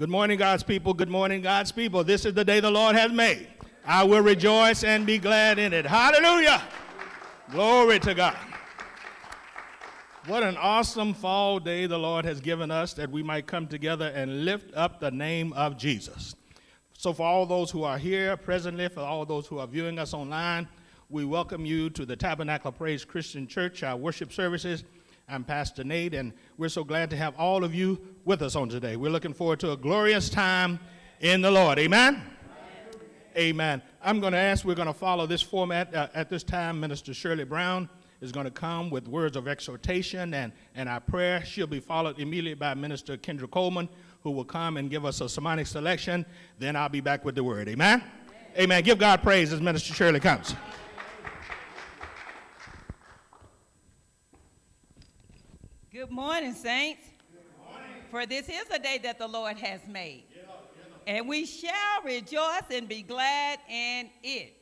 Good morning, God's people. Good morning, God's people. This is the day the Lord has made. I will rejoice and be glad in it. Hallelujah. Glory to God. What an awesome fall day the Lord has given us that we might come together and lift up the name of Jesus. So, for all those who are here presently, for all those who are viewing us online, we welcome you to the Tabernacle Praise Christian Church, our worship services. I'm Pastor Nate, and we're so glad to have all of you with us on today. We're looking forward to a glorious time in the Lord. Amen? Amen. I'm going to ask, we're going to follow this format. Uh, at this time, Minister Shirley Brown is going to come with words of exhortation and, and our prayer. She'll be followed immediately by Minister Kendra Coleman, who will come and give us a sermonic selection. Then I'll be back with the word. Amen? Amen. Amen. Give God praise as Minister Shirley comes. Good morning, saints. Good morning. For this is a day that the Lord has made. Yeah, yeah. And we shall rejoice and be glad in it.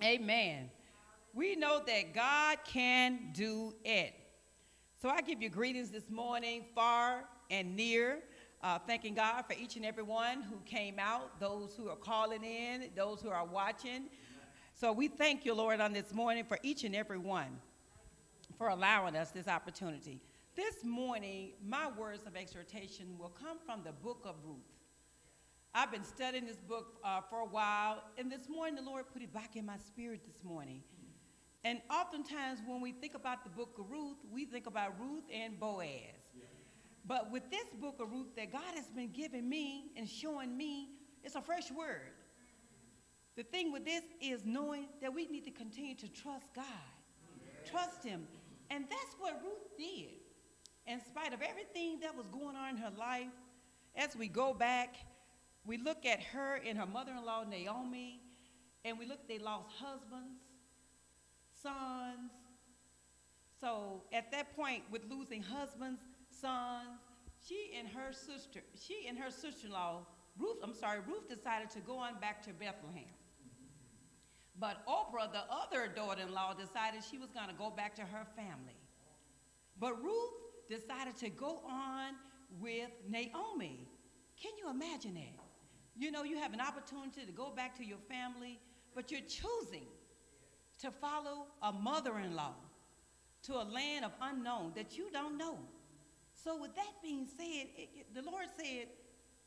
Hallelujah. Amen we know that God can do it. So I give you greetings this morning, far and near, uh, thanking God for each and every one who came out, those who are calling in, those who are watching. So we thank you, Lord, on this morning for each and every one for allowing us this opportunity. This morning, my words of exhortation will come from the book of Ruth. I've been studying this book uh, for a while, and this morning the Lord put it back in my spirit this morning. And oftentimes when we think about the book of Ruth, we think about Ruth and Boaz. But with this book of Ruth that God has been giving me and showing me, it's a fresh word. The thing with this is knowing that we need to continue to trust God, trust Him. And that's what Ruth did. In spite of everything that was going on in her life, as we go back, we look at her and her mother in law, Naomi, and we look, they lost husbands, sons. So at that point, with losing husbands, sons, she and her sister, she and her sister-in-law, Ruth, I'm sorry, Ruth decided to go on back to Bethlehem. But Orpah, the other daughter-in-law, decided she was going to go back to her family. But Ruth decided to go on with Naomi. Can you imagine that? You know, you have an opportunity to go back to your family, but you're choosing to follow a mother-in-law to a land of unknown that you don't know. So with that being said, it, the Lord said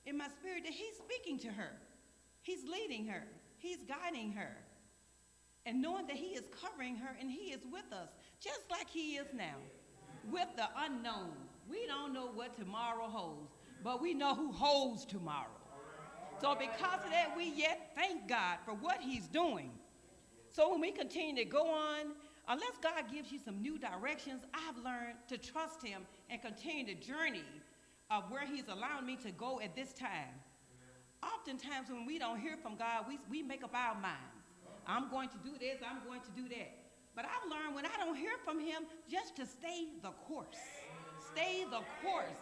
in my spirit that he's speaking to her. He's leading her. He's guiding her. And knowing that he is covering her and he is with us, just like he is now, with the unknown. We don't know what tomorrow holds, but we know who holds tomorrow. So because of that, we yet thank God for what he's doing. So when we continue to go on, unless God gives you some new directions, I've learned to trust him and continue the journey of where he's allowing me to go at this time. Oftentimes when we don't hear from God, we, we make up our minds. I'm going to do this, I'm going to do that. But I've learned when I don't hear from him, just to stay the course. Stay the course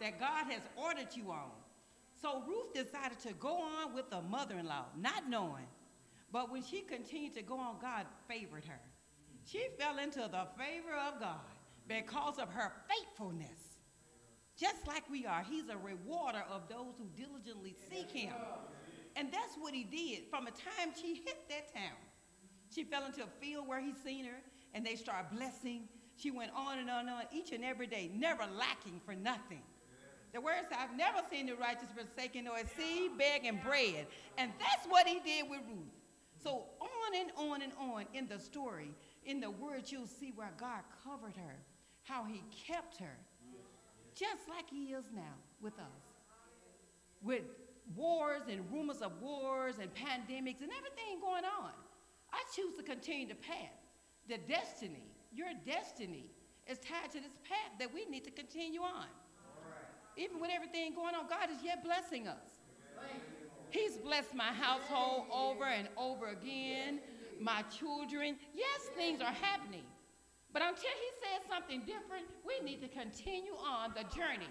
that God has ordered you on. So Ruth decided to go on with the mother-in-law, not knowing but when she continued to go on, God favored her. She fell into the favor of God because of her faithfulness. Just like we are, he's a rewarder of those who diligently seek him. And that's what he did. From the time she hit that town, she fell into a field where he seen her, and they started blessing. She went on and on and on, each and every day, never lacking for nothing. The word says, I've never seen the righteous forsaken or a seed begging bread. And that's what he did with Ruth. So on and on and on in the story, in the words, you'll see where God covered her, how he kept her, just like he is now with us. With wars and rumors of wars and pandemics and everything going on. I choose to continue the path. The destiny, your destiny, is tied to this path that we need to continue on. Even with everything going on, God is yet blessing us. He's blessed my household over and over again, my children. Yes, things are happening. But until he says something different, we need to continue on the journey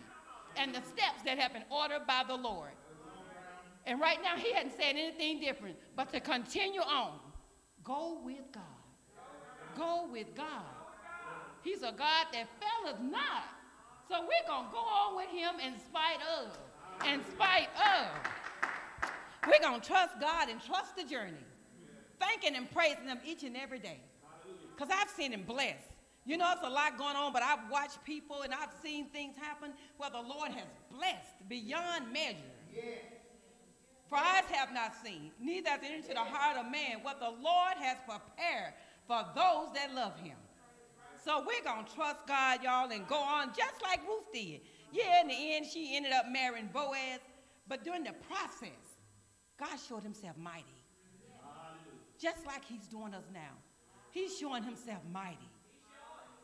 and the steps that have been ordered by the Lord. And right now, he hasn't said anything different, but to continue on. Go with God. Go with God. He's a God that faileth not. So we're going to go on with him in spite of. in spite of. We're going to trust God and trust the journey, thanking and praising Him each and every day. Because I've seen Him bless. You know, it's a lot going on, but I've watched people and I've seen things happen where the Lord has blessed beyond measure. For eyes have not seen, neither has entered into the heart of man what the Lord has prepared for those that love him. So we're going to trust God, y'all, and go on just like Ruth did. Yeah, in the end, she ended up marrying Boaz, but during the process, God showed himself mighty. Just like he's doing us now. He's showing himself mighty.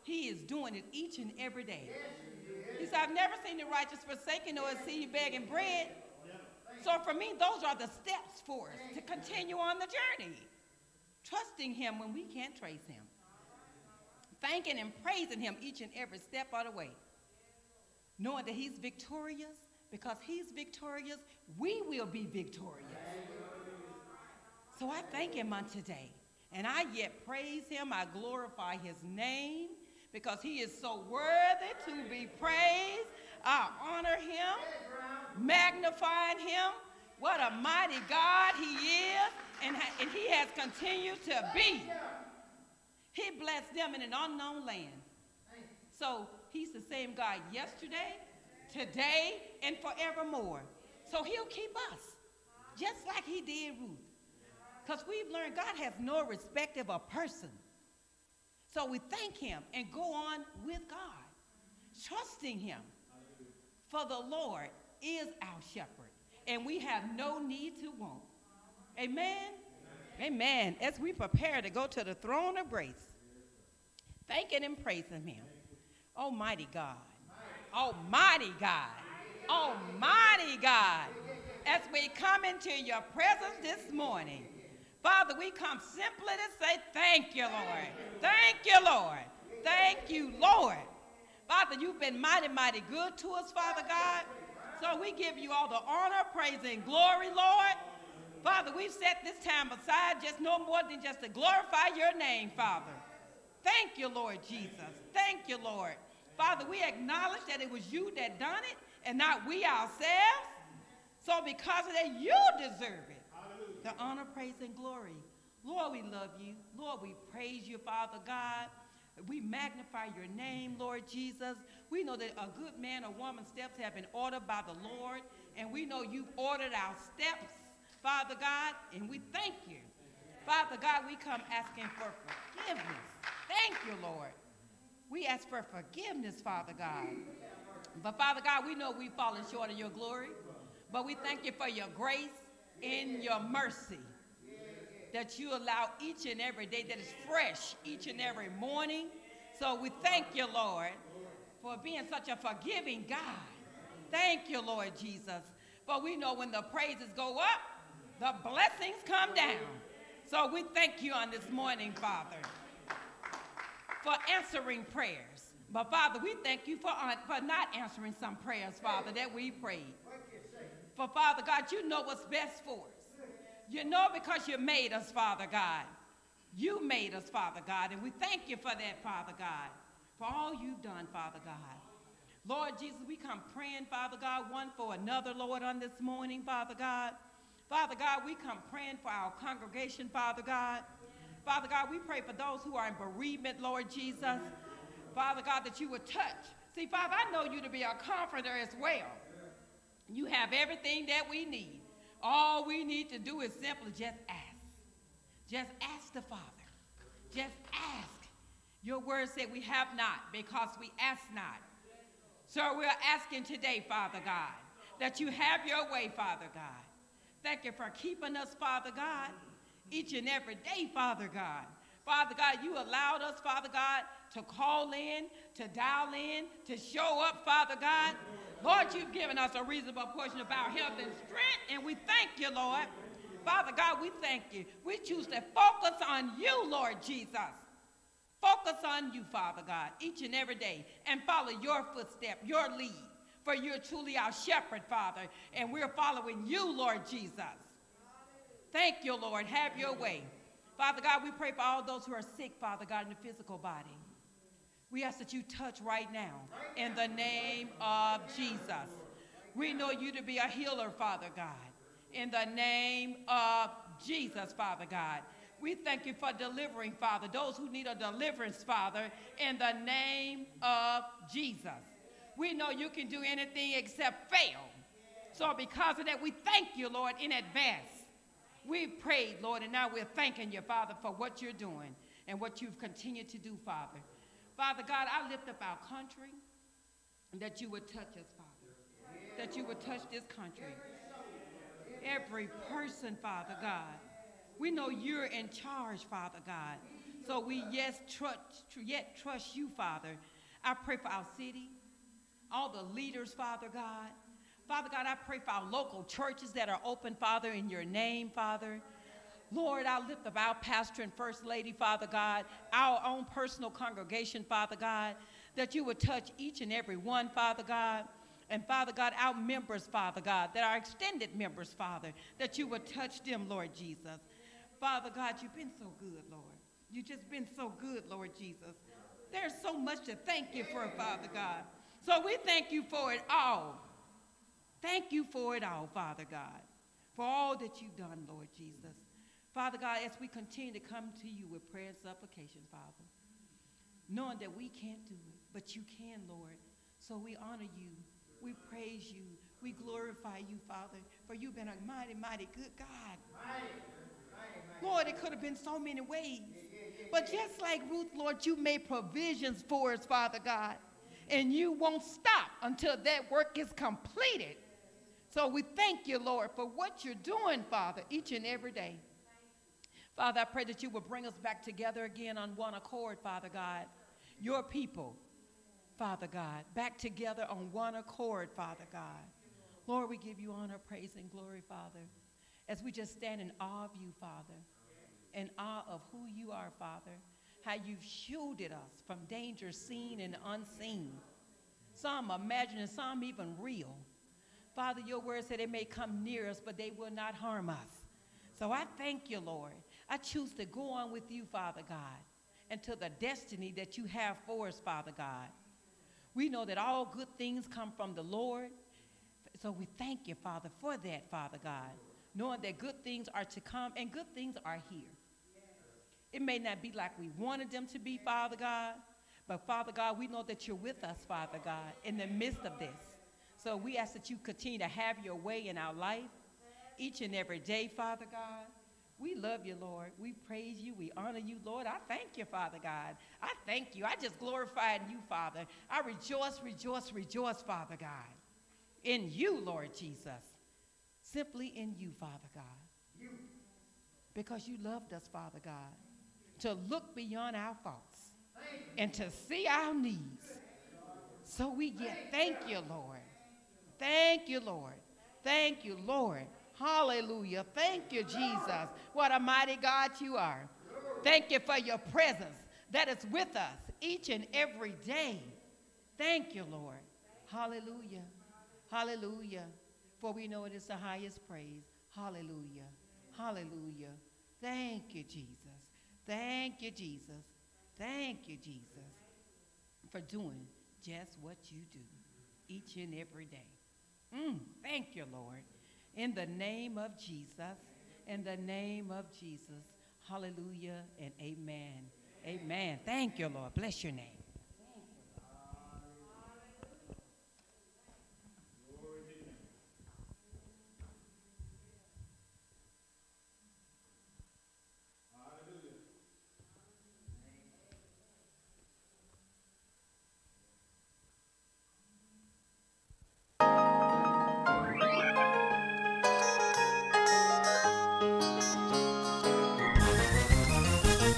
He is doing it each and every day. He said, I've never seen the righteous forsaken or a seed begging bread. So for me, those are the steps for us to continue on the journey. Trusting him when we can't trace him. Thanking and praising him each and every step of the way. Knowing that he's victorious, because he's victorious, we will be victorious. So I thank him on today. And I yet praise him, I glorify his name, because he is so worthy to be praised. I honor him, magnifying him. What a mighty God he is, and, and he has continued to be. He blessed them in an unknown land. So he's the same God yesterday, today, and forevermore. So he'll keep us, just like he did Ruth. Because we've learned God has no respect of a person. So we thank him and go on with God, trusting him. For the Lord is our shepherd, and we have no need to want. Amen? Amen. Amen. As we prepare to go to the throne of grace, thanking and praising him. Almighty God. Almighty God. Almighty God. As we come into your presence this morning, Father, we come simply to say thank you, Lord. Thank you, Lord. Thank you, Lord. Father, you've been mighty, mighty good to us, Father God. So we give you all the honor, praise, and glory, Lord. Father, we've set this time aside just no more than just to glorify your name, Father. Thank you, Lord Jesus. Thank you, Lord. Father, we acknowledge that it was you that done it and not we ourselves. So because of that, you deserve it the honor, praise, and glory. Lord, we love you. Lord, we praise you, Father God. We magnify your name, Lord Jesus. We know that a good man or woman's steps have been ordered by the Lord, and we know you've ordered our steps, Father God, and we thank you. Father God, we come asking for forgiveness. Thank you, Lord. We ask for forgiveness, Father God. But Father God, we know we've fallen short of your glory, but we thank you for your grace in your mercy that you allow each and every day that is fresh each and every morning. So we thank you, Lord, for being such a forgiving God. Thank you, Lord Jesus. For we know when the praises go up, the blessings come down. So we thank you on this morning, Father, for answering prayers. But Father, we thank you for, uh, for not answering some prayers, Father, that we prayed. For Father God, you know what's best for us. You know because you made us, Father God. You made us, Father God, and we thank you for that, Father God, for all you've done, Father God. Lord Jesus, we come praying, Father God, one for another, Lord, on this morning, Father God. Father God, we come praying for our congregation, Father God. Father God, we pray for those who are in bereavement, Lord Jesus. Father God, that you would touch. See, Father, I know you to be a comforter as well. You have everything that we need. All we need to do is simply just ask. Just ask the Father. Just ask. Your word said we have not because we ask not. So we're asking today, Father God, that you have your way, Father God. Thank you for keeping us, Father God, each and every day, Father God. Father God, you allowed us, Father God, to call in, to dial in, to show up, Father God. Lord, you've given us a reasonable portion of our health and strength, and we thank you, Lord. Father God, we thank you. We choose to focus on you, Lord Jesus. Focus on you, Father God, each and every day, and follow your footstep, your lead. For you're truly our shepherd, Father, and we're following you, Lord Jesus. Thank you, Lord. Have your way. Father God, we pray for all those who are sick, Father God, in the physical body. We ask that you touch right now in the name of Jesus. We know you to be a healer, Father God. In the name of Jesus, Father God. We thank you for delivering, Father, those who need a deliverance, Father, in the name of Jesus. We know you can do anything except fail. So, because of that, we thank you, Lord, in advance. We've prayed, Lord, and now we're thanking you, Father, for what you're doing and what you've continued to do, Father. Father God, I lift up our country that you would touch us, Father. That you would touch this country. Every person, Father God. We know you're in charge, Father God. So we yes trust, yet trust you, Father. I pray for our city, all the leaders, Father God. Father God, I pray for our local churches that are open, Father, in your name, Father. Lord, I lift up our pastor and first lady, Father God, our own personal congregation, Father God, that you would touch each and every one, Father God. And Father God, our members, Father God, that are extended members, Father, that you would touch them, Lord Jesus. Father God, you've been so good, Lord. You've just been so good, Lord Jesus. There's so much to thank you for, Father God. So we thank you for it all. Thank you for it all, Father God, for all that you've done, Lord Jesus. Father God, as we continue to come to you with prayer and supplication, Father, knowing that we can't do it, but you can, Lord. So we honor you. We praise you. We glorify you, Father, for you've been a mighty, mighty good God. Lord, it could have been so many ways. But just like Ruth, Lord, you made provisions for us, Father God. And you won't stop until that work is completed. So we thank you, Lord, for what you're doing, Father, each and every day. Father, I pray that you will bring us back together again on one accord, Father God. Your people, Father God, back together on one accord, Father God. Lord, we give you honor, praise, and glory, Father, as we just stand in awe of you, Father in awe of who you are, Father, how you've shielded us from danger seen and unseen. Some imaginary, some even real. Father, your word said they may come near us, but they will not harm us. So I thank you, Lord. I choose to go on with you, Father God, into the destiny that you have for us, Father God. We know that all good things come from the Lord. So we thank you, Father, for that, Father God, knowing that good things are to come and good things are here. It may not be like we wanted them to be, Father God, but Father God, we know that you're with us, Father God, in the midst of this. So we ask that you continue to have your way in our life each and every day, Father God. We love you, Lord. We praise you. We honor you, Lord. I thank you, Father God. I thank you. I just glorify in you, Father. I rejoice, rejoice, rejoice, Father God, in you, Lord Jesus. Simply in you, Father God. Because you loved us, Father God to look beyond our faults and to see our needs. So we get, thank you, Lord. Thank you, Lord. Thank you, Lord. Hallelujah. Thank you, Jesus. What a mighty God you are. Thank you for your presence that is with us each and every day. Thank you, Lord. Hallelujah. Hallelujah. For we know it is the highest praise. Hallelujah. Hallelujah. Thank you, Jesus. Thank you, Jesus. Thank you, Jesus, for doing just what you do each and every day. Mm, thank you, Lord. In the name of Jesus, in the name of Jesus, hallelujah and amen. Amen. Thank you, Lord. Bless your name.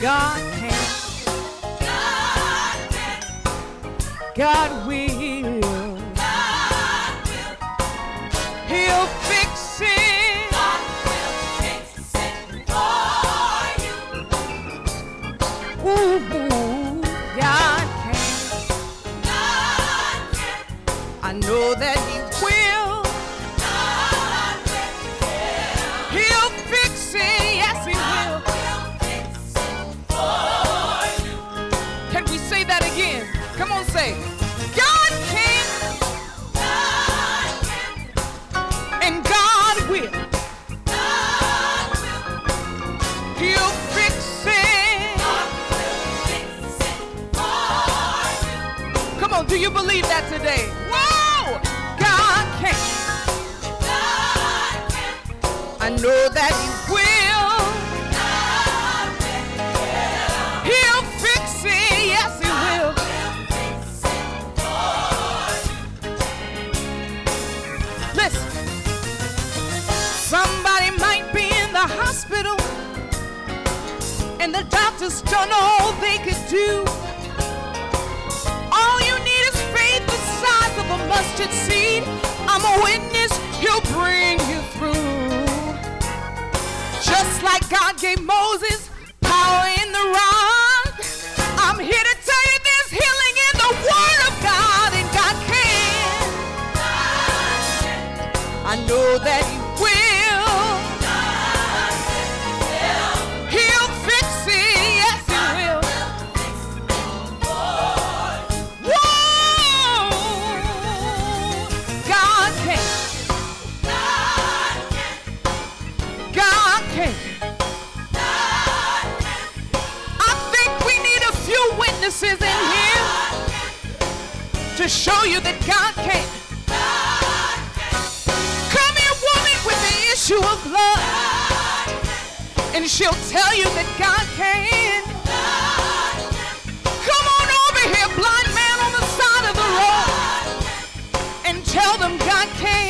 God can. God can. God will. Believe that today? Whoa! God can. I know that He will. He'll fix it. Yes, He will. Listen. Somebody might be in the hospital and the doctors know all they could do. Mustard seed. I'm a witness, he'll bring you through. Just like God gave Moses power in the rod, I'm here to tell you there's healing in the word of God, and God can. I know that show you that God can. Come here, woman with the issue of blood, and she'll tell you that God can. Come on over here, blind man on the side of the road, and tell them God can.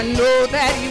I know that he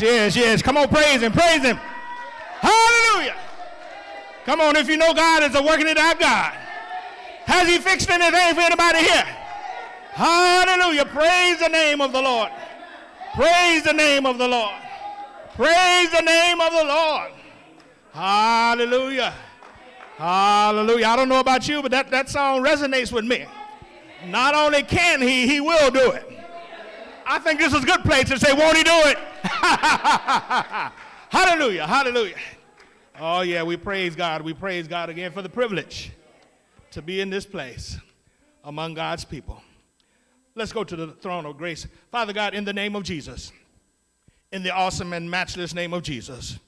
Yes, yes, yes. Come on, praise Him, praise Him. Hallelujah. Come on, if you know God is a working it out God. Has He fixed anything for anybody here? Hallelujah. Praise the name of the Lord. Praise the name of the Lord. Praise the name of the Lord. Hallelujah. Hallelujah. I don't know about you, but that, that song resonates with me. Not only can he, he will do it. I think this is a good place to say, won't he do it? hallelujah, hallelujah. Oh, yeah, we praise God. We praise God again for the privilege to be in this place among God's people. Let's go to the throne of grace. Father God, in the name of Jesus, in the awesome and matchless name of Jesus,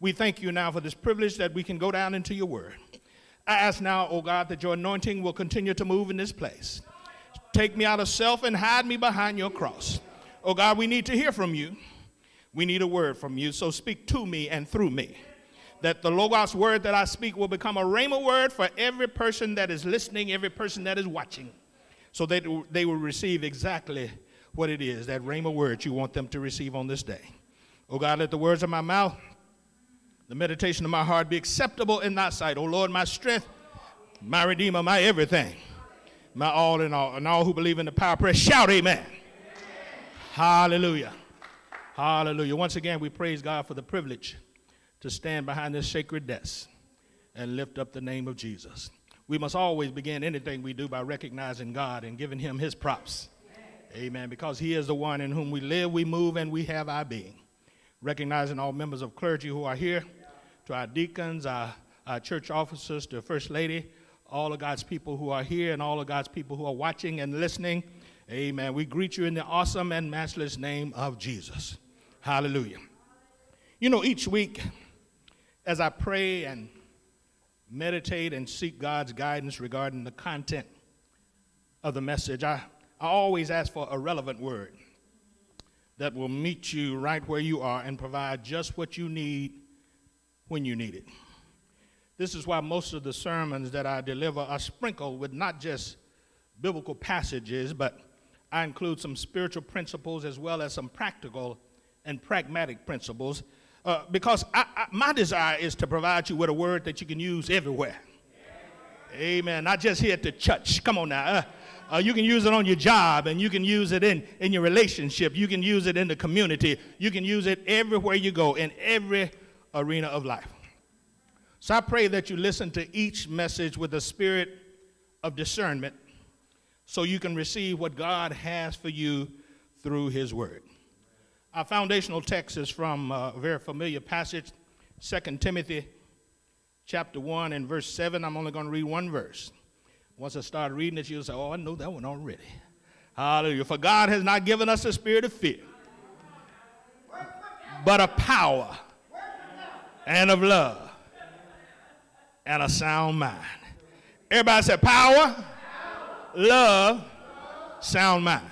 we thank you now for this privilege that we can go down into your word. I ask now, oh God, that your anointing will continue to move in this place. Take me out of self and hide me behind your cross. Oh God, we need to hear from you. We need a word from you. So speak to me and through me. That the Logos word that I speak will become a Rhema word for every person that is listening, every person that is watching, so that they will receive exactly what it is, that Rhema word you want them to receive on this day. Oh God, let the words of my mouth, the meditation of my heart be acceptable in thy sight. Oh Lord, my strength, my redeemer, my everything, my all in all. And all who believe in the power prayer, shout amen. Hallelujah. Hallelujah. Once again, we praise God for the privilege to stand behind this sacred desk and lift up the name of Jesus. We must always begin anything we do by recognizing God and giving Him His props. Amen. Amen. Because He is the one in whom we live, we move, and we have our being. Recognizing all members of clergy who are here, to our deacons, our, our church officers, to First Lady, all of God's people who are here, and all of God's people who are watching and listening. Amen. We greet you in the awesome and matchless name of Jesus. Hallelujah. You know, each week, as I pray and meditate and seek God's guidance regarding the content of the message, I, I always ask for a relevant word that will meet you right where you are and provide just what you need when you need it. This is why most of the sermons that I deliver are sprinkled with not just biblical passages, but I include some spiritual principles as well as some practical and pragmatic principles uh, because I, I, my desire is to provide you with a word that you can use everywhere. Amen. Not just here at the church. Come on now. Uh, uh, you can use it on your job and you can use it in, in your relationship. You can use it in the community. You can use it everywhere you go, in every arena of life. So I pray that you listen to each message with a spirit of discernment so you can receive what God has for you through His Word. Our foundational text is from a very familiar passage, 2 Timothy chapter 1 and verse 7. I'm only going to read one verse. Once I start reading it, you'll say, Oh, I know that one already. Hallelujah. For God has not given us a spirit of fear, but a power and of love and a sound mind. Everybody say power, love, sound mind.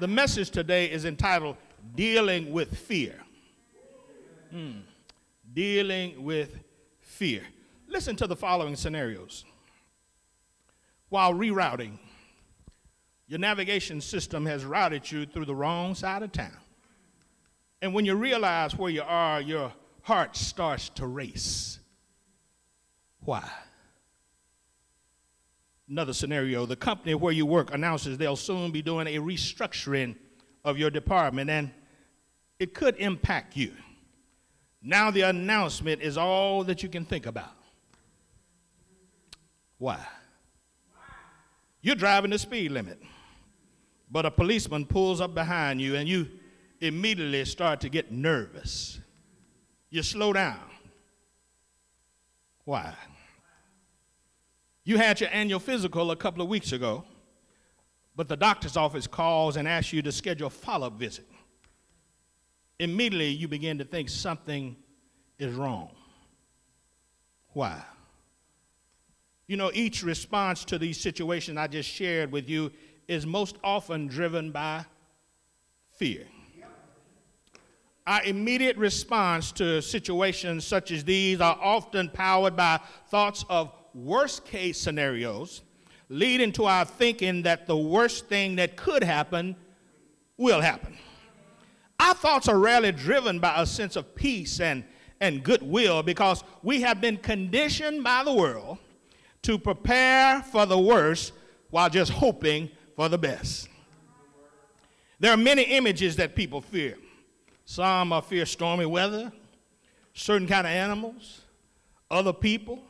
The message today is entitled dealing with fear. Hmm. Dealing with fear. Listen to the following scenarios. While rerouting, your navigation system has routed you through the wrong side of town. And when you realize where you are, your heart starts to race. Why? Another scenario the company where you work announces they'll soon be doing a restructuring of your department, and it could impact you. Now the announcement is all that you can think about. Why? You're driving the speed limit, but a policeman pulls up behind you and you immediately start to get nervous. You slow down. Why? You had your annual physical a couple of weeks ago, but the doctor's office calls and asks you to schedule a follow up visit immediately you begin to think something is wrong. Why? You know, each response to these situations I just shared with you is most often driven by fear. Our immediate response to situations such as these are often powered by thoughts of worst case scenarios, leading to our thinking that the worst thing that could happen will happen. Our thoughts are rarely driven by a sense of peace and, and goodwill because we have been conditioned by the world to prepare for the worst while just hoping for the best. There are many images that people fear. Some fear stormy weather, certain kind of animals, other people,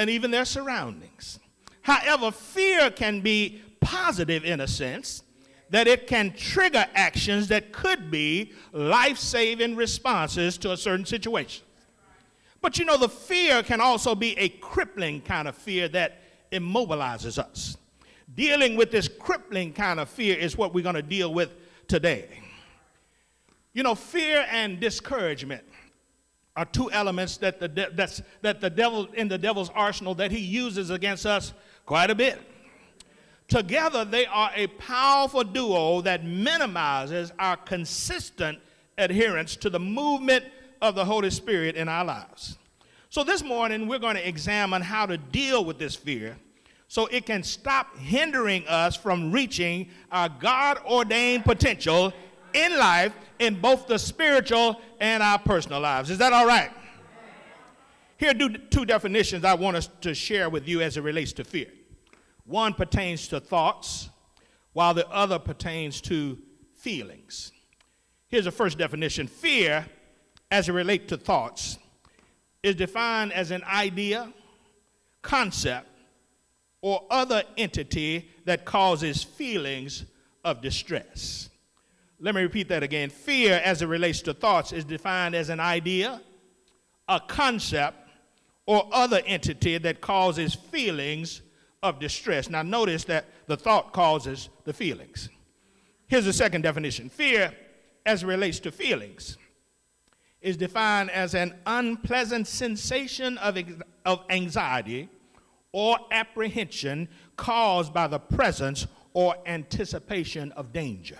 and even their surroundings. However, fear can be positive in a sense that it can trigger actions that could be life saving responses to a certain situation. But you know, the fear can also be a crippling kind of fear that immobilizes us. dealing with this crippling kind of fear is what we're going to deal with today. You know, fear and discouragement are two elements that the, that's, that the devil in the devil's arsenal that he uses against us quite a bit. Together, they are a powerful duo that minimizes our consistent adherence to the movement of the Holy Spirit in our lives. So, this morning, we're going to examine how to deal with this fear so it can stop hindering us from reaching our God ordained potential in life in both the spiritual and our personal lives. Is that all right? Here are two definitions I want us to share with you as it relates to fear. One pertains to thoughts, while the other pertains to feelings. Here's the first definition fear, as it relates to thoughts, is defined as an idea, concept, or other entity that causes feelings of distress. Let me repeat that again. Fear, as it relates to thoughts, is defined as an idea, a concept, or other entity that causes feelings of distress. Now, notice that the thought causes the feelings. Here's the second definition fear, as it relates to feelings, is defined as an unpleasant sensation of, of anxiety or apprehension caused by the presence or anticipation of danger.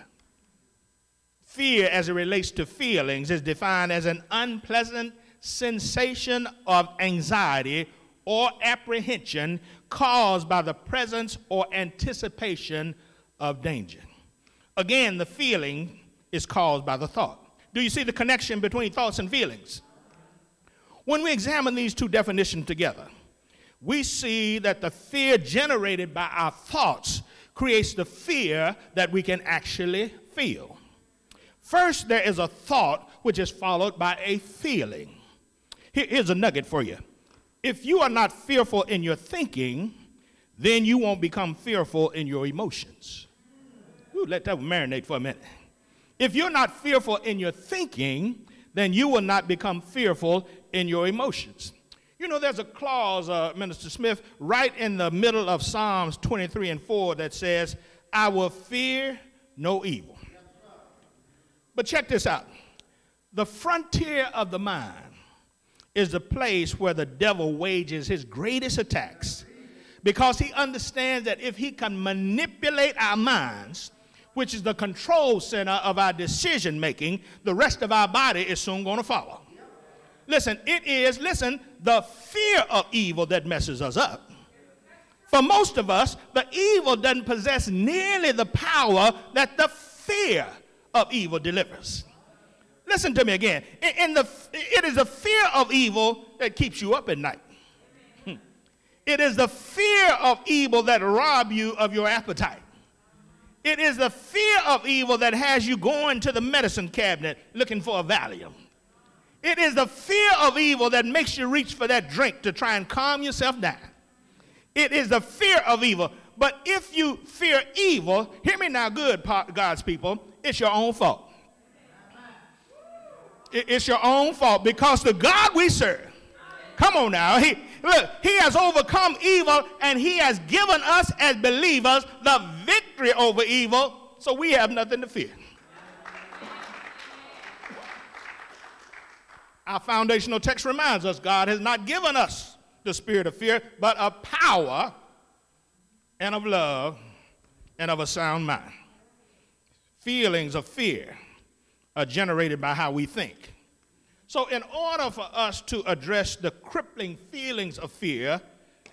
Fear, as it relates to feelings, is defined as an unpleasant sensation of anxiety or apprehension caused by the presence or anticipation of danger. Again, the feeling is caused by the thought. Do you see the connection between thoughts and feelings? When we examine these two definitions together, we see that the fear generated by our thoughts creates the fear that we can actually feel. First, there is a thought which is followed by a feeling. Here's a nugget for you. If you are not fearful in your thinking, then you won't become fearful in your emotions. Ooh, let that marinate for a minute. If you're not fearful in your thinking, then you will not become fearful in your emotions. You know, there's a clause, uh, Minister Smith, right in the middle of Psalms 23 and 4 that says, I will fear no evil. But check this out the frontier of the mind is the place where the devil wages his greatest attacks because he understands that if he can manipulate our minds, which is the control center of our decision making, the rest of our body is soon going to follow. Listen, it is, listen, the fear of evil that messes us up. For most of us, the evil doesn't possess nearly the power that the fear of evil delivers. Listen to me again. In the, it is the fear of evil that keeps you up at night. Hmm. It is the fear of evil that rob you of your appetite. It is the fear of evil that has you going to the medicine cabinet looking for a Valium. It is the fear of evil that makes you reach for that drink to try and calm yourself down. It is the fear of evil. But if you fear evil, hear me now, good God's people, it's your own fault. It's your own fault because the God we serve, come on now, he, look, he has overcome evil and he has given us as believers the victory over evil, so we have nothing to fear. Our foundational text reminds us God has not given us the spirit of fear, but of power and of love and of a sound mind feelings of fear are generated by how we think. So, in order for us to address the crippling feelings of fear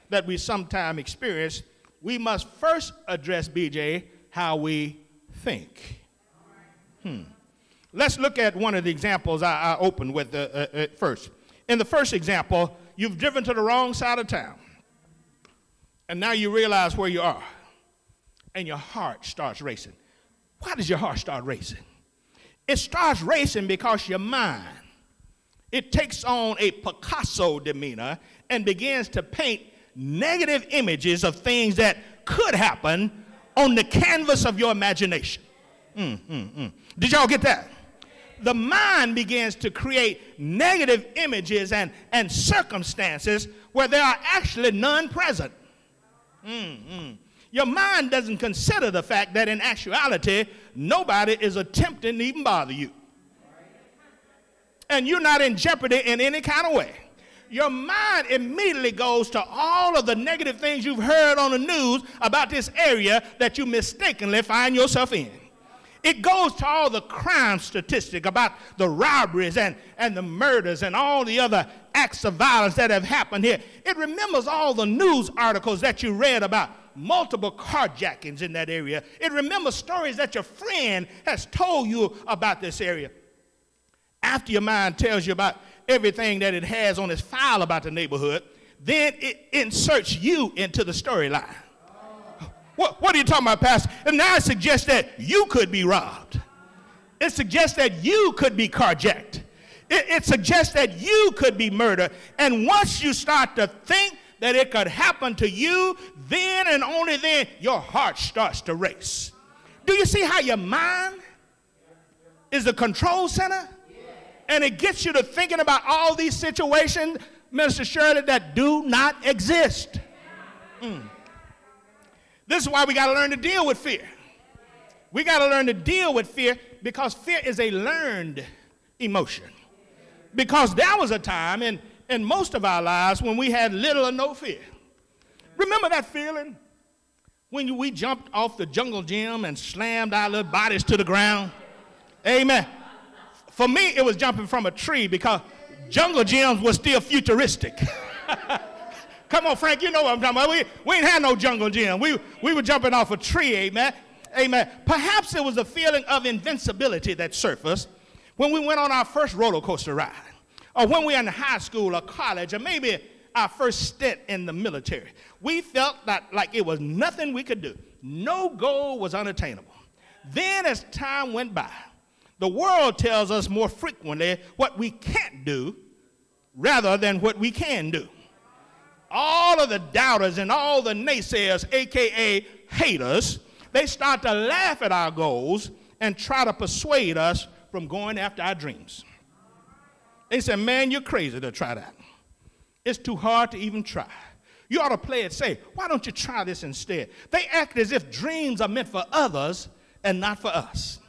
that we sometimes experience, we must first address, BJ, how we think. Hmm. Let's look at one of the examples I, I opened with uh, uh, uh, first. In the first example, you've driven to the wrong side of town, and now you realize where you are, and your heart starts racing. Why does your heart start racing? It starts racing because your mind, it takes on a Picasso demeanor and begins to paint negative images of things that could happen on the canvas of your imagination. Mm, mm, mm. Did y'all get that? The mind begins to create negative images and, and circumstances where there are actually none present. Mm, mm. Your mind doesn't consider the fact that in actuality, nobody is attempting to even bother you. And you're not in jeopardy in any kind of way. Your mind immediately goes to all of the negative things you've heard on the news about this area that you mistakenly find yourself in. It goes to all the crime statistic about the robberies and, and the murders and all the other acts of violence that have happened here. It remembers all the news articles that you read about multiple carjackings in that area. It remembers stories that your friend has told you about this area. After your mind tells you about everything that it has on its file about the neighborhood, then it inserts you into the storyline. What, what are you talking about, Pastor? And now it suggests that you could be robbed. It suggests that you could be carjacked. It, it suggests that you could be murdered. And once you start to think that it could happen to you, then and only then your heart starts to race. Do you see how your mind is the control center? And it gets you to thinking about all these situations, Minister Shirley, that do not exist. Mm. This is why we got to learn to deal with fear. We got to learn to deal with fear because fear is a learned emotion. Because there was a time in, in most of our lives when we had little or no fear. Remember that feeling? When we jumped off the jungle gym and slammed our little bodies to the ground? Amen. For me, it was jumping from a tree because jungle gyms were still futuristic. Come on, Frank, you know what I'm talking about. We, we ain't had no jungle gym. We, we were jumping off a tree, amen. Amen. Perhaps it was a feeling of invincibility that surfaced when we went on our first roller coaster ride, or when we were in high school or college, or maybe our first stint in the military. We felt that like it was nothing we could do. No goal was unattainable. Then, as time went by, the world tells us more frequently what we can't do rather than what we can do all of the doubters and all the naysayers, aka haters, they start to laugh at our goals and try to persuade us from going after our dreams. They say, Man, you're crazy to try that. It's too hard to even try. You ought to play it safe. Why don't you try this instead? They act as if dreams are meant for others and not for us.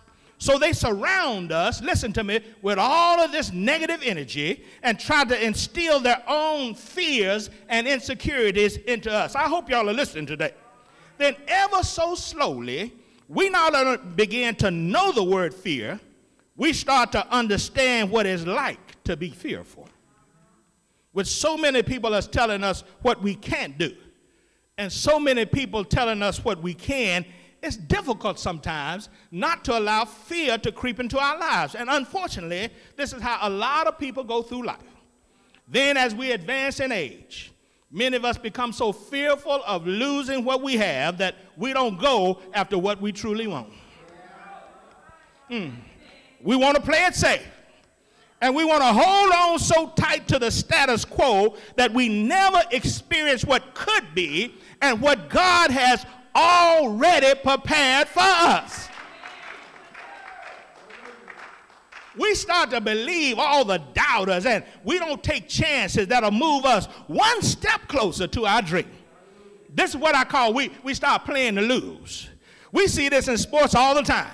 So they surround us, listen to me, with all of this negative energy and try to instill their own fears and insecurities into us. I hope y'all are listening today. Then, ever so slowly, we only begin to know the word fear, we start to understand what it's like to be fearful. With so many people that's telling us what we can't do, and so many people telling us what we can, it's difficult sometimes not to allow fear to creep into our lives. And unfortunately, this is how a lot of people go through life. Then, as we advance in age, many of us become so fearful of losing what we have that we don't go after what we truly want. Hmm. We want to play it safe. And we want to hold on so tight to the status quo that we never experience what could be and what God has already prepared for us. We start to believe all the doubters and we don't take chances that'll move us one step closer to our dream. This is what I call we, we start playing to lose. We see this in sports all the time.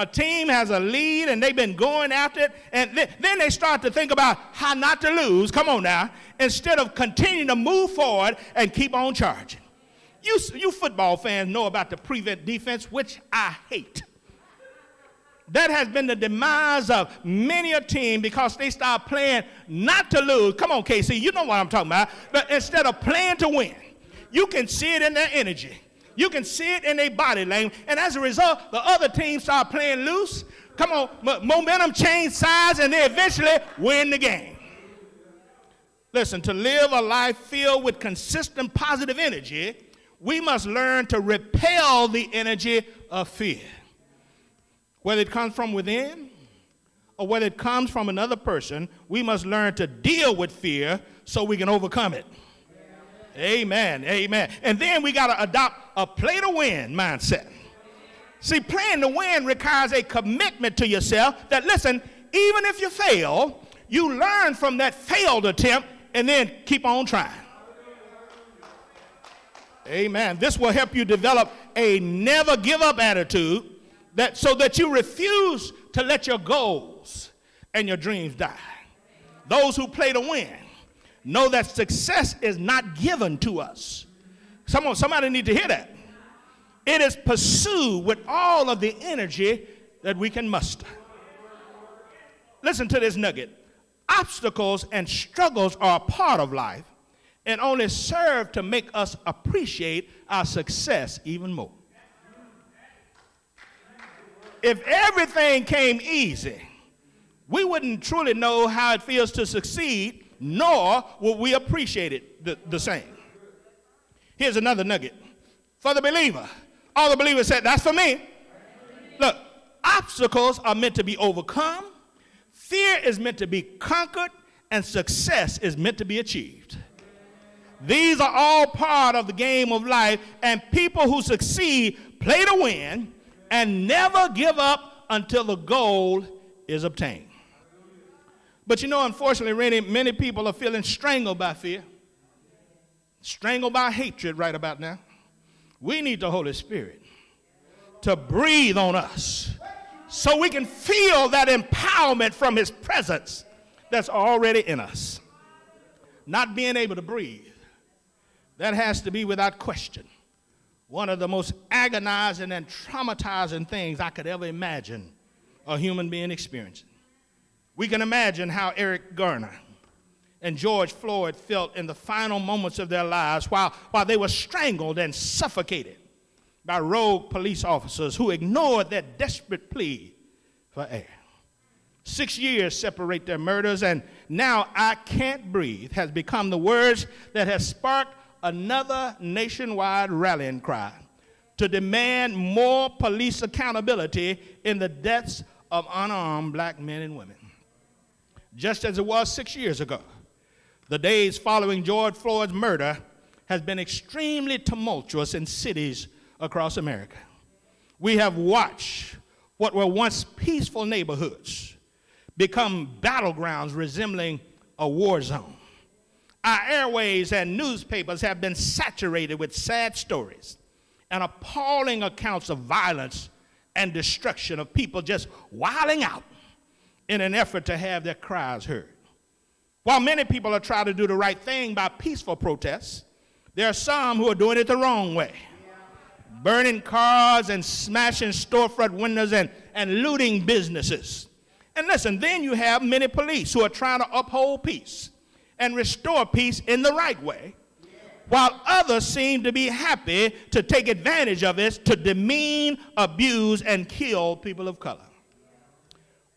A team has a lead and they've been going after it, and th- then they start to think about how not to lose. Come on now. Instead of continuing to move forward and keep on charging. You, you football fans know about the prevent defense, which I hate. That has been the demise of many a team because they start playing not to lose. Come on, KC, you know what I'm talking about. But instead of playing to win, you can see it in their energy. You can see it in their body language. And as a result, the other team start playing loose. Come on, momentum change sides, and they eventually win the game. Listen, to live a life filled with consistent positive energy we must learn to repel the energy of fear. Whether it comes from within or whether it comes from another person, we must learn to deal with fear so we can overcome it. Amen. Amen. And then we got to adopt a play to win mindset. See, playing to win requires a commitment to yourself that, listen, even if you fail, you learn from that failed attempt and then keep on trying. Amen. This will help you develop a never give up attitude that so that you refuse to let your goals and your dreams die. Those who play to win know that success is not given to us. Someone, somebody need to hear that. It is pursued with all of the energy that we can muster. Listen to this nugget. Obstacles and struggles are a part of life and only serve to make us appreciate our success even more. If everything came easy, we wouldn't truly know how it feels to succeed, nor will we appreciate it the, the same. Here's another nugget. For the believer, all the believers said, That's for me. Look, obstacles are meant to be overcome, fear is meant to be conquered, and success is meant to be achieved. These are all part of the game of life, and people who succeed play to win and never give up until the goal is obtained. But you know, unfortunately, many, many people are feeling strangled by fear, strangled by hatred right about now. We need the Holy Spirit to breathe on us so we can feel that empowerment from His presence that's already in us. Not being able to breathe, that has to be without question one of the most agonizing and traumatizing things I could ever imagine a human being experiencing. We can imagine how Eric Garner and George Floyd felt in the final moments of their lives while, while they were strangled and suffocated by rogue police officers who ignored their desperate plea for air. Six years separate their murders, and now I can't breathe has become the words that has sparked another nationwide rallying cry to demand more police accountability in the deaths of unarmed black men and women. Just as it was six years ago, the days following George Floyd's murder has been extremely tumultuous in cities across America. We have watched what were once peaceful neighborhoods become battlegrounds resembling a war zone. Our airways and newspapers have been saturated with sad stories and appalling accounts of violence and destruction of people just wilding out in an effort to have their cries heard. While many people are trying to do the right thing by peaceful protests, there are some who are doing it the wrong way. Burning cars and smashing storefront windows and, and looting businesses. And listen, then you have many police who are trying to uphold peace and restore peace in the right way, while others seem to be happy to take advantage of it to demean, abuse, and kill people of color.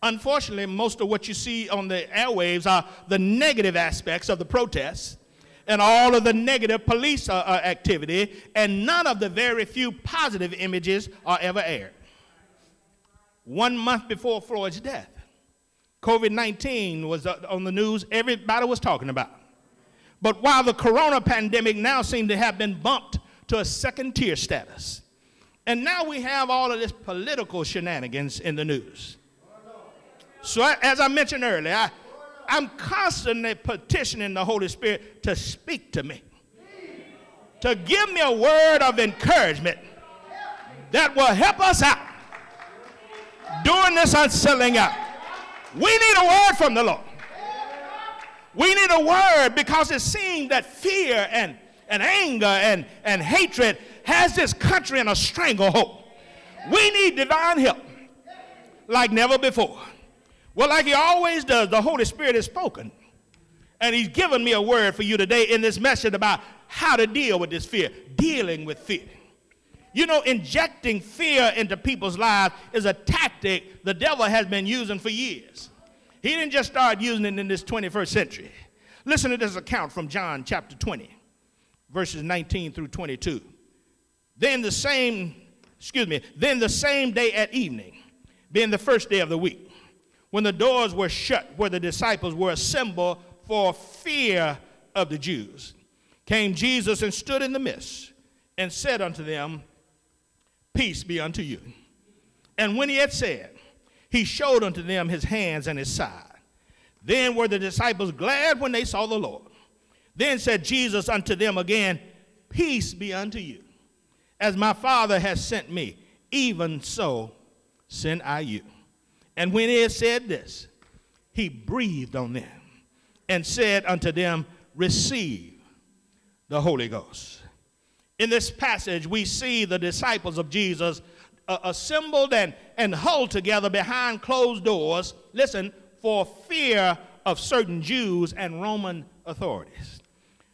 Unfortunately, most of what you see on the airwaves are the negative aspects of the protests and all of the negative police uh, uh, activity, and none of the very few positive images are ever aired. One month before Floyd's death, COVID 19 was uh, on the news, everybody was talking about. But while the corona pandemic now seemed to have been bumped to a second tier status, and now we have all of this political shenanigans in the news. So, as I mentioned earlier, I, I'm constantly petitioning the Holy Spirit to speak to me, to give me a word of encouragement that will help us out during this unsettling out. We need a word from the Lord. We need a word because it seems that fear and, and anger and, and hatred has this country in a stranglehold. We need divine help like never before. Well, like he always does, the Holy Spirit has spoken. And he's given me a word for you today in this message about how to deal with this fear, dealing with fear. You know, injecting fear into people's lives is a tactic the devil has been using for years. He didn't just start using it in this 21st century. Listen to this account from John chapter 20, verses 19 through 22. Then the same, excuse me, then the same day at evening, being the first day of the week, when the doors were shut where the disciples were assembled for fear of the Jews, came Jesus and stood in the midst and said unto them, Peace be unto you. And when he had said, he showed unto them his hands and his side. Then were the disciples glad when they saw the Lord. Then said Jesus unto them again, Peace be unto you. As my Father has sent me, even so send I you. And when he had said this, he breathed on them and said unto them, Receive the Holy Ghost. In this passage, we see the disciples of Jesus uh, assembled and, and huddled together behind closed doors, listen, for fear of certain Jews and Roman authorities.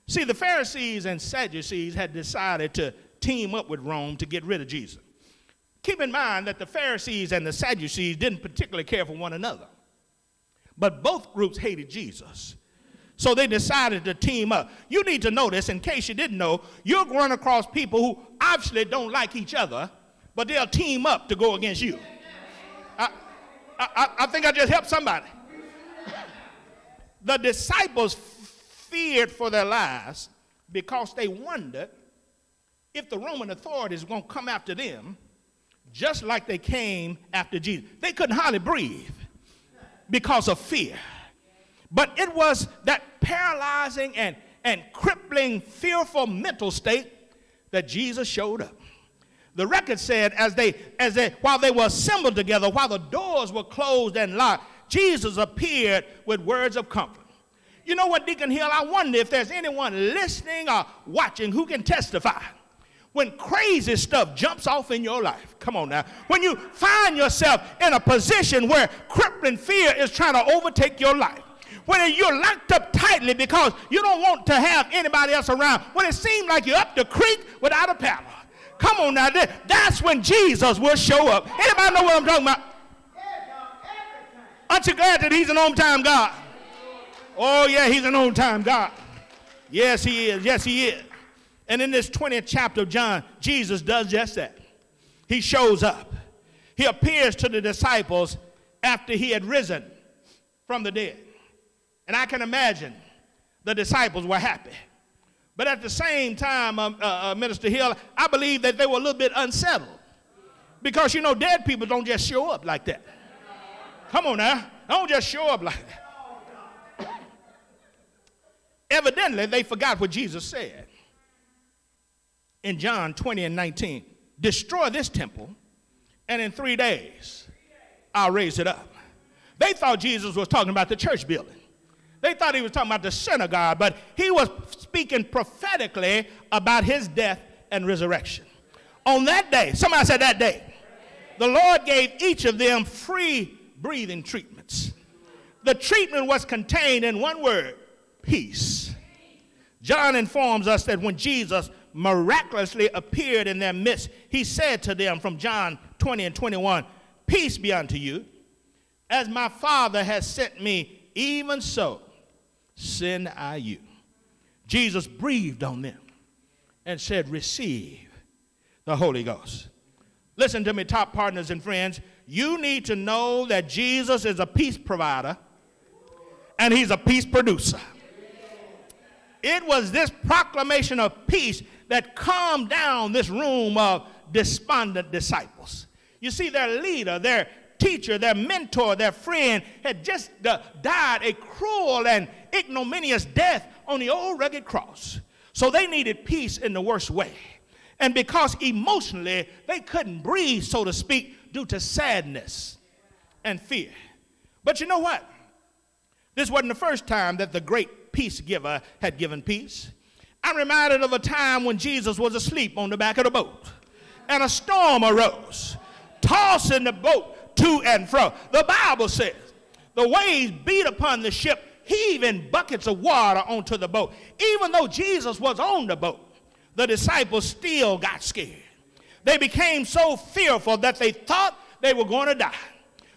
See, the Pharisees and Sadducees had decided to team up with Rome to get rid of Jesus. Keep in mind that the Pharisees and the Sadducees didn't particularly care for one another, but both groups hated Jesus. So they decided to team up. You need to know this in case you didn't know. You're going across people who obviously don't like each other, but they'll team up to go against you. I, I, I think I just helped somebody. The disciples feared for their lives because they wondered if the Roman authorities were going to come after them just like they came after Jesus. They couldn't hardly breathe because of fear. But it was that paralyzing and, and crippling, fearful mental state that Jesus showed up. The record said, as they, as they, while they were assembled together, while the doors were closed and locked, Jesus appeared with words of comfort. You know what, Deacon Hill? I wonder if there's anyone listening or watching who can testify. When crazy stuff jumps off in your life, come on now. When you find yourself in a position where crippling fear is trying to overtake your life when you're locked up tightly because you don't want to have anybody else around, when it seems like you're up the creek without a paddle. Come on now, that's when Jesus will show up. Anybody know what I'm talking about? Aren't you glad that he's an on-time God? Oh yeah, he's an on-time God. Yes, he is. Yes, he is. And in this 20th chapter of John, Jesus does just that. He shows up. He appears to the disciples after he had risen from the dead. And I can imagine the disciples were happy. But at the same time, um, uh, uh, Minister Hill, I believe that they were a little bit unsettled. Because, you know, dead people don't just show up like that. Come on now. Don't just show up like that. Evidently, they forgot what Jesus said in John 20 and 19. Destroy this temple, and in three days, I'll raise it up. They thought Jesus was talking about the church building. They thought he was talking about the synagogue, but he was speaking prophetically about his death and resurrection. On that day, somebody said that day, the Lord gave each of them free breathing treatments. The treatment was contained in one word peace. John informs us that when Jesus miraculously appeared in their midst, he said to them from John 20 and 21, Peace be unto you. As my Father has sent me, even so send I you. Jesus breathed on them and said, Receive the Holy Ghost. Listen to me, top partners and friends. You need to know that Jesus is a peace provider and he's a peace producer. It was this proclamation of peace that calmed down this room of despondent disciples. You see, their leader, their teacher, their mentor, their friend had just died a cruel and ignominious death on the old rugged cross. So they needed peace in the worst way. And because emotionally they couldn't breathe, so to speak, due to sadness and fear. But you know what? This wasn't the first time that the great peace giver had given peace. I'm reminded of a time when Jesus was asleep on the back of the boat and a storm arose, tossing the boat to and fro. The Bible says the waves beat upon the ship heaving buckets of water onto the boat. Even though Jesus was on the boat, the disciples still got scared. They became so fearful that they thought they were going to die.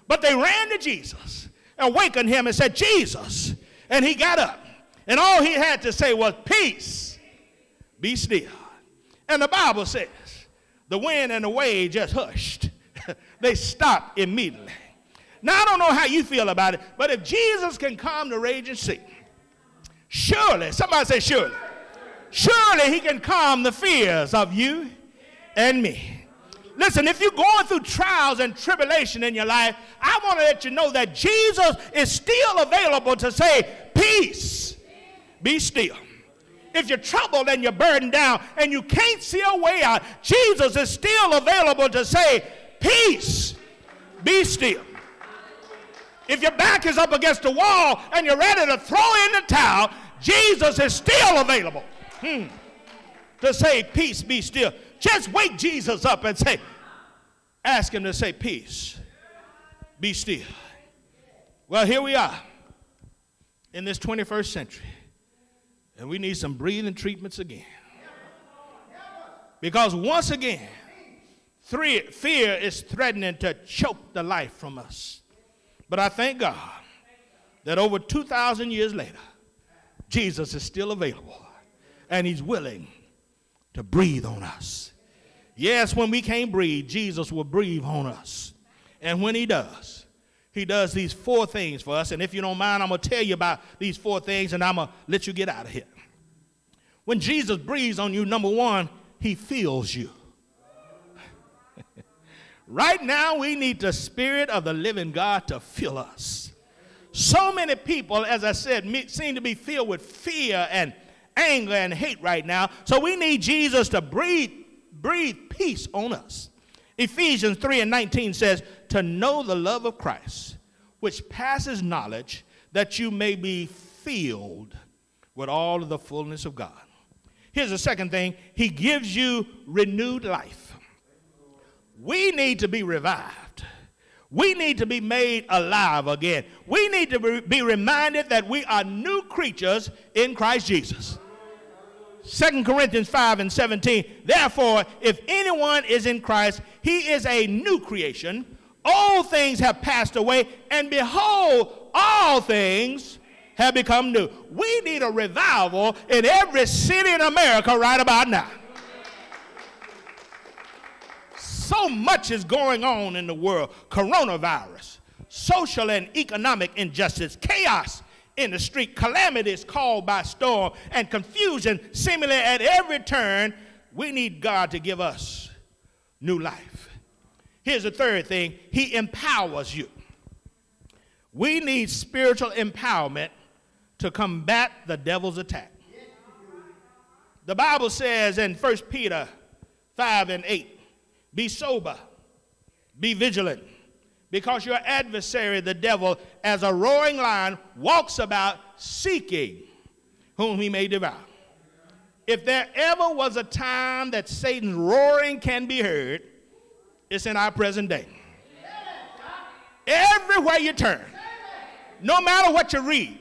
But they ran to Jesus and wakened him and said, Jesus. And he got up. And all he had to say was, Peace, be still. And the Bible says, the wind and the wave just hushed. they stopped immediately. Now, I don't know how you feel about it, but if Jesus can calm the raging sea, surely, somebody say surely, surely he can calm the fears of you and me. Listen, if you're going through trials and tribulation in your life, I want to let you know that Jesus is still available to say, Peace, be still. if you're troubled and you're burdened down and you can't see a way out, Jesus is still available to say, Peace, be still. If your back is up against the wall and you're ready to throw in the towel, Jesus is still available hmm, to say, Peace, be still. Just wake Jesus up and say, Ask him to say, Peace, be still. Well, here we are in this 21st century, and we need some breathing treatments again. Because once again, fear is threatening to choke the life from us. But I thank God that over 2,000 years later, Jesus is still available and he's willing to breathe on us. Yes, when we can't breathe, Jesus will breathe on us. And when he does, he does these four things for us. And if you don't mind, I'm going to tell you about these four things and I'm going to let you get out of here. When Jesus breathes on you, number one, he fills you. right now, we need the Spirit of the living God to fill us. So many people, as I said, seem to be filled with fear and anger and hate right now. So we need Jesus to breathe, breathe peace on us. Ephesians 3 and 19 says, To know the love of Christ, which passes knowledge, that you may be filled with all of the fullness of God. Here's the second thing He gives you renewed life. We need to be revived. We need to be made alive again. We need to be reminded that we are new creatures in Christ Jesus. 2 Corinthians 5 and 17. Therefore, if anyone is in Christ, he is a new creation. All things have passed away, and behold, all things have become new. We need a revival in every city in America right about now. So much is going on in the world coronavirus, social and economic injustice, chaos in the street, calamities called by storm, and confusion seemingly at every turn. We need God to give us new life. Here's the third thing He empowers you. We need spiritual empowerment to combat the devil's attack. The Bible says in 1 Peter 5 and 8 be sober, be vigilant, because your adversary, the devil, as a roaring lion, walks about seeking whom he may devour. If there ever was a time that Satan's roaring can be heard, it's in our present day. Everywhere you turn, no matter what you read,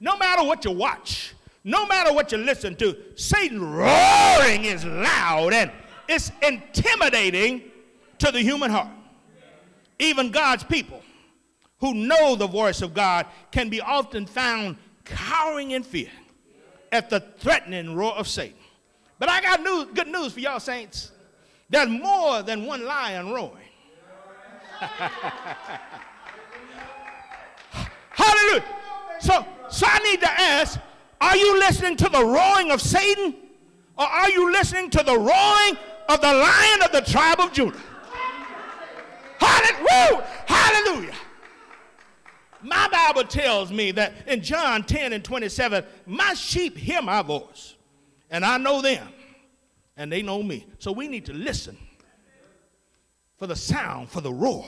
no matter what you watch, no matter what you listen to, Satan roaring is loud and it's intimidating to the human heart. Even God's people who know the voice of God can be often found cowering in fear at the threatening roar of Satan. But I got news, good news for y'all, saints. There's more than one lion roaring. Hallelujah. So, so I need to ask are you listening to the roaring of Satan? Or are you listening to the roaring of the lion of the tribe of Judah? Hallelujah. Hallelujah. My Bible tells me that in John 10 and 27, my sheep hear my voice, and I know them, and they know me. So we need to listen for the sound, for the roar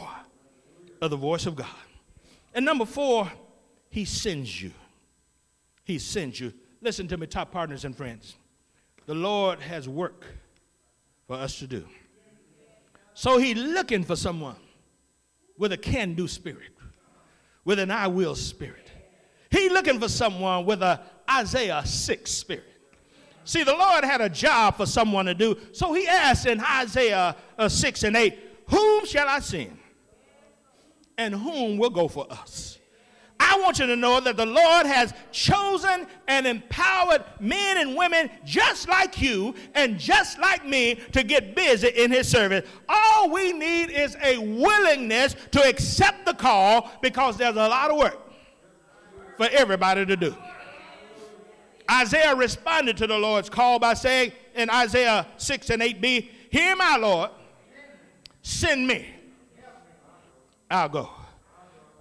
of the voice of God. And number four, he sends you. He sends you. Listen to me, top partners and friends. The Lord has work for us to do. So he's looking for someone with a can do spirit, with an I will spirit. He's looking for someone with a Isaiah 6 spirit. See, the Lord had a job for someone to do, so he asked in Isaiah uh, 6 and 8, Whom shall I send? And whom will go for us? I want you to know that the Lord has chosen and empowered men and women just like you and just like me to get busy in His service. All we need is a willingness to accept the call because there's a lot of work for everybody to do. Isaiah responded to the Lord's call by saying in Isaiah 6 and 8b, Hear my Lord, send me. I'll go.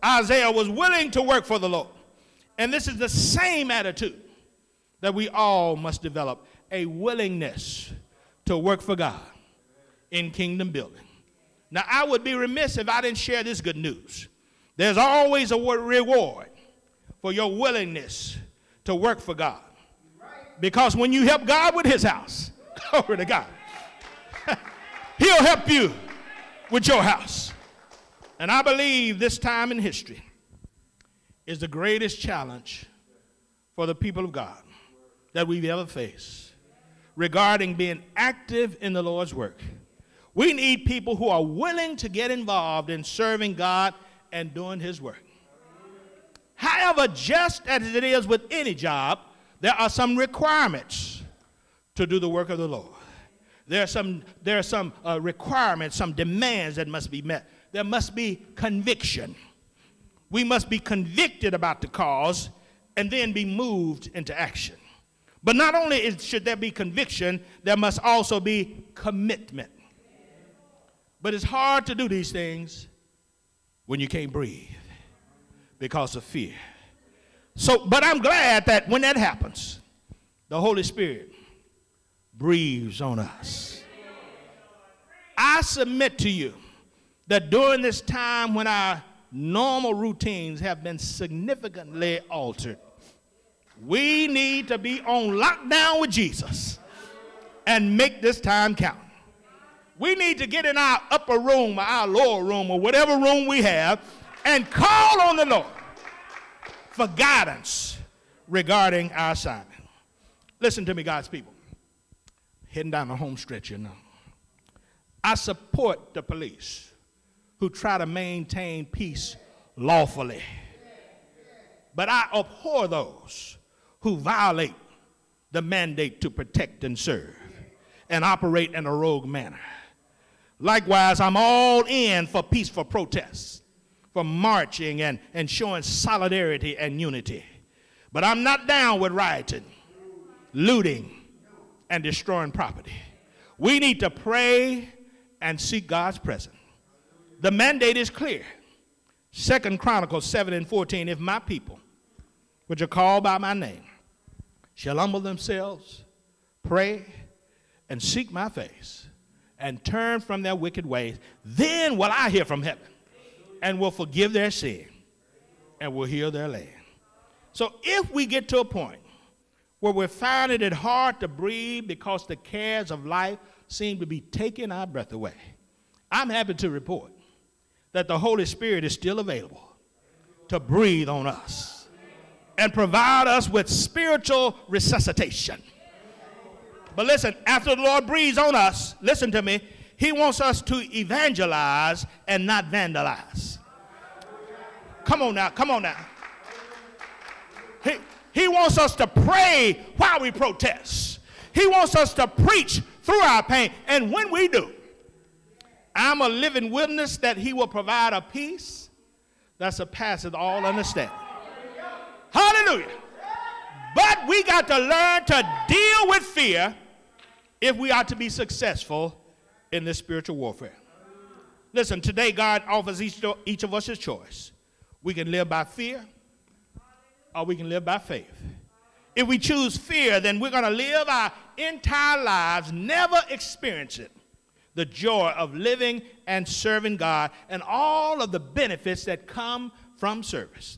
Isaiah was willing to work for the Lord. And this is the same attitude that we all must develop a willingness to work for God in kingdom building. Now, I would be remiss if I didn't share this good news. There's always a reward for your willingness to work for God. Because when you help God with his house, glory to God, he'll help you with your house. And I believe this time in history is the greatest challenge for the people of God that we've ever faced regarding being active in the Lord's work. We need people who are willing to get involved in serving God and doing His work. However, just as it is with any job, there are some requirements to do the work of the Lord. There are some, there are some uh, requirements, some demands that must be met. There must be conviction. We must be convicted about the cause and then be moved into action. But not only should there be conviction, there must also be commitment. But it's hard to do these things when you can't breathe because of fear. So, but I'm glad that when that happens, the Holy Spirit breathes on us. I submit to you that during this time when our normal routines have been significantly altered, we need to be on lockdown with Jesus and make this time count. We need to get in our upper room or our lower room or whatever room we have and call on the Lord for guidance regarding our assignment. Listen to me, God's people. Heading down the home stretch, you know. I support the police who try to maintain peace lawfully. But I abhor those who violate the mandate to protect and serve and operate in a rogue manner. Likewise, I'm all in for peaceful protests, for marching and, and showing solidarity and unity. But I'm not down with rioting, looting, and destroying property. We need to pray and seek God's presence. The mandate is clear. Second Chronicles 7 and 14, if my people, which are called by my name, shall humble themselves, pray, and seek my face, and turn from their wicked ways, then will I hear from heaven and will forgive their sin and will heal their land. So if we get to a point where we're finding it hard to breathe because the cares of life seem to be taking our breath away, I'm happy to report that the Holy Spirit is still available to breathe on us and provide us with spiritual resuscitation. But listen, after the Lord breathes on us, listen to me, He wants us to evangelize and not vandalize. Come on now, come on now. He, he wants us to pray while we protest. He wants us to preach through our pain. And when we do, I'm a living witness that He will provide a peace that surpasses all understanding. Hallelujah. But we got to learn to deal with fear if we are to be successful in this spiritual warfare. Listen, today God offers each, each of us a choice. We can live by fear or we can live by faith. If we choose fear, then we're going to live our entire lives never experiencing the joy of living and serving God and all of the benefits that come from service.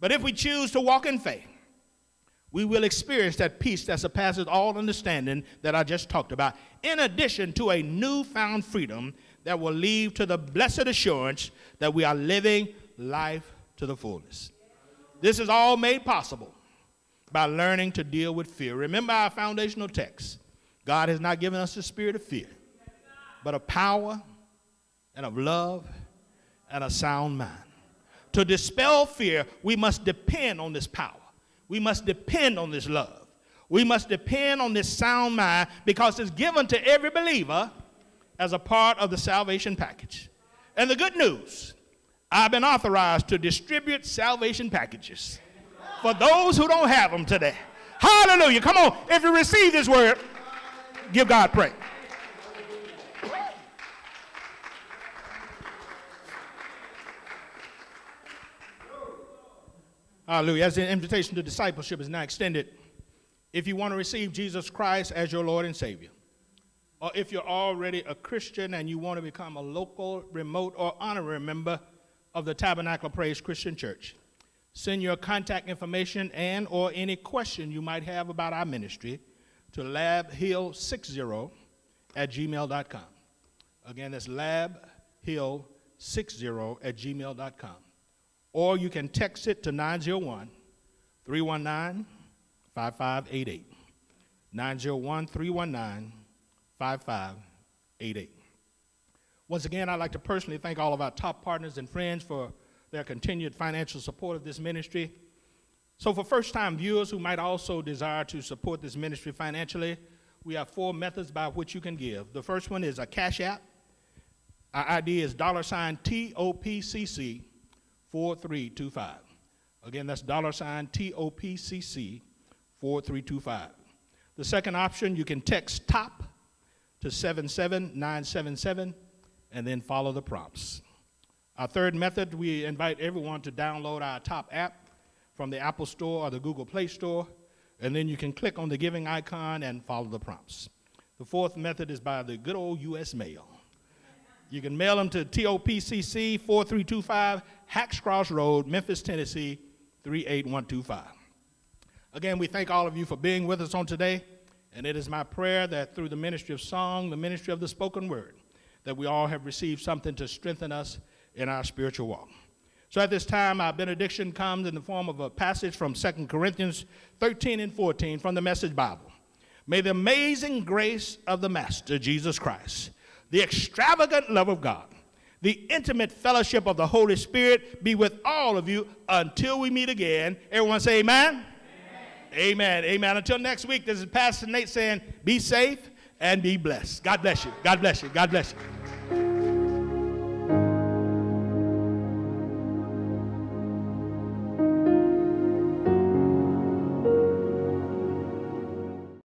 But if we choose to walk in faith, we will experience that peace that surpasses all understanding that I just talked about, in addition to a newfound freedom that will lead to the blessed assurance that we are living life to the fullness. This is all made possible by learning to deal with fear. Remember our foundational text God has not given us the spirit of fear, but of power and of love and a sound mind. To dispel fear, we must depend on this power. We must depend on this love. We must depend on this sound mind because it's given to every believer as a part of the salvation package. And the good news, I've been authorized to distribute salvation packages for those who don't have them today. Hallelujah. Come on. If you receive this word, give God praise. Hallelujah. As the invitation to discipleship is now extended, If you want to receive Jesus Christ as your Lord and Savior, or if you're already a Christian and you want to become a local, remote, or honorary member of the Tabernacle Praise Christian Church, send your contact information and or any question you might have about our ministry to labhill60 at gmail.com. Again, that's labhill60 at gmail.com. Or you can text it to 901 319 5588. 901 319 5588. Once again, I'd like to personally thank all of our top partners and friends for their continued financial support of this ministry. So, for first time viewers who might also desire to support this ministry financially, we have four methods by which you can give. The first one is a Cash App. Our ID is dollar sign TOPCC 4325. Again, that's dollar sign TOPCC 4325. The second option, you can text TOP to 77977 and then follow the prompts. Our third method, we invite everyone to download our top app from the Apple Store or the Google Play Store, and then you can click on the giving icon and follow the prompts. The fourth method is by the good old U.S. mail. You can mail them to TOPCC 4325 Hacks Cross Road, Memphis, Tennessee 38125. Again, we thank all of you for being with us on today, and it is my prayer that through the ministry of song, the ministry of the spoken word, that we all have received something to strengthen us in our spiritual walk. So at this time, our benediction comes in the form of a passage from 2 Corinthians 13 and 14 from the Message Bible. May the amazing grace of the Master, Jesus Christ, the extravagant love of God, the intimate fellowship of the Holy Spirit be with all of you until we meet again. Everyone say amen. Amen. Amen. amen. Until next week, this is Pastor Nate saying, be safe and be blessed. God bless you. God bless you. God bless you.